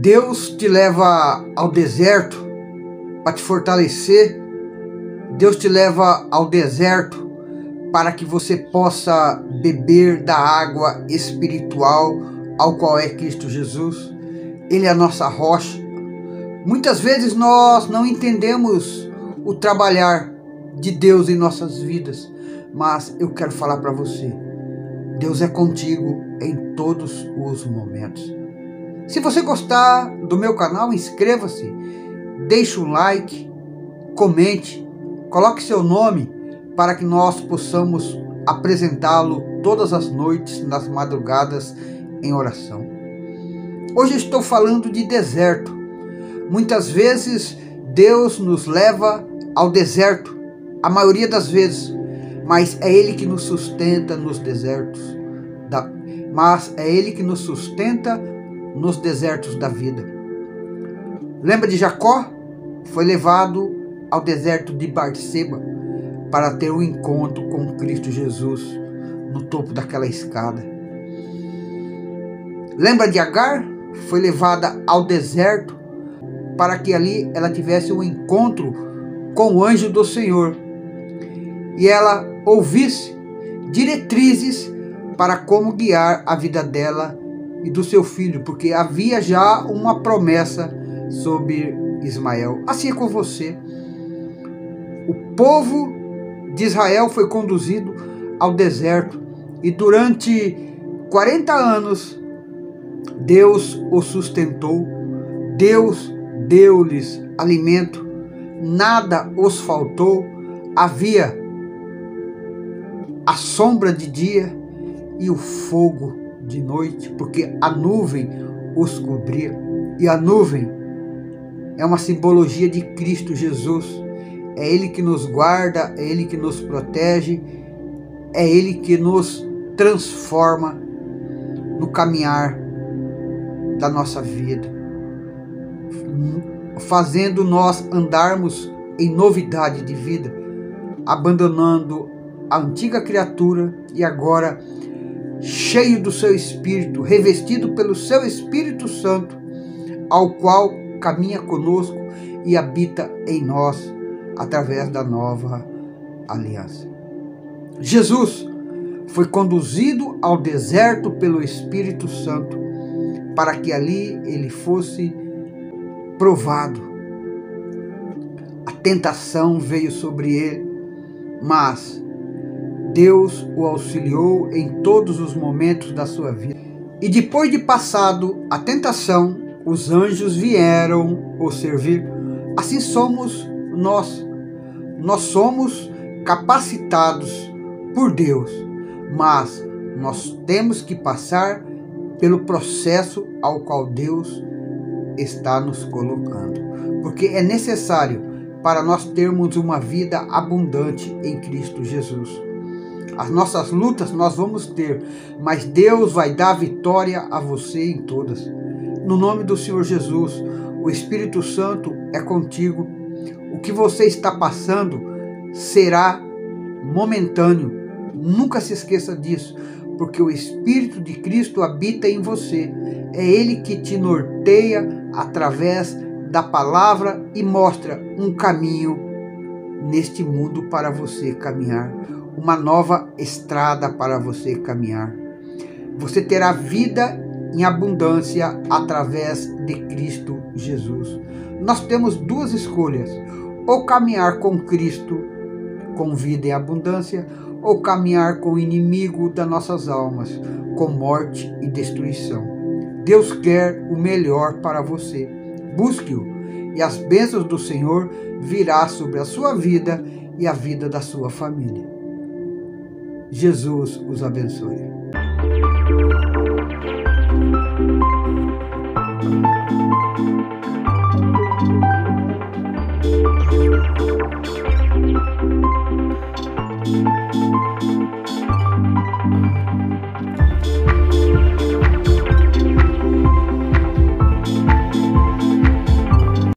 Deus te leva ao deserto para te fortalecer. Deus te leva ao deserto para que você possa beber da água espiritual ao qual é Cristo Jesus. Ele é a nossa rocha. Muitas vezes nós não entendemos o trabalhar de Deus em nossas vidas, mas eu quero falar para você. Deus é contigo em todos os momentos. Se você gostar do meu canal, inscreva-se, deixe um like, comente, coloque seu nome para que nós possamos apresentá-lo todas as noites, nas madrugadas, em oração. Hoje estou falando de deserto. Muitas vezes Deus nos leva ao deserto, a maioria das vezes, mas é Ele que nos sustenta nos desertos. Mas é Ele que nos sustenta nos desertos da vida. Lembra de Jacó? Foi levado ao deserto de Barseba para ter um encontro com Cristo Jesus no topo daquela escada. Lembra de Agar? Foi levada ao deserto para que ali ela tivesse um encontro com o anjo do Senhor e ela ouvisse diretrizes para como guiar a vida dela e do seu filho, porque havia já uma promessa sobre Ismael. Assim é com você. O povo de Israel foi conduzido ao deserto e durante 40 anos Deus os sustentou, Deus deu-lhes alimento, nada os faltou, havia a sombra de dia e o fogo de noite, porque a nuvem os cobria. E a nuvem é uma simbologia de Cristo Jesus. É Ele que nos guarda, é Ele que nos protege, é Ele que nos transforma no caminhar da nossa vida, fazendo nós andarmos em novidade de vida, abandonando a antiga criatura e agora cheio do seu espírito, revestido pelo seu Espírito Santo, ao qual caminha conosco e habita em nós através da nova aliança. Jesus foi conduzido ao deserto pelo Espírito Santo para que ali ele fosse provado. A tentação veio sobre ele, mas Deus o auxiliou em todos os momentos da sua vida. E depois de passado a tentação, os anjos vieram o servir. Assim somos nós. Nós somos capacitados por Deus, mas nós temos que passar pelo processo ao qual Deus está nos colocando. Porque é necessário para nós termos uma vida abundante em Cristo Jesus. As nossas lutas nós vamos ter, mas Deus vai dar vitória a você em todas. No nome do Senhor Jesus, o Espírito Santo é contigo. O que você está passando será momentâneo. Nunca se esqueça disso, porque o Espírito de Cristo habita em você. É Ele que te norteia através da palavra e mostra um caminho neste mundo para você caminhar uma nova estrada para você caminhar. Você terá vida em abundância através de Cristo Jesus. Nós temos duas escolhas: ou caminhar com Cristo com vida em abundância, ou caminhar com o inimigo das nossas almas, com morte e destruição. Deus quer o melhor para você. Busque-o, e as bênçãos do Senhor virá sobre a sua vida e a vida da sua família. Jesus os abençoe. Thank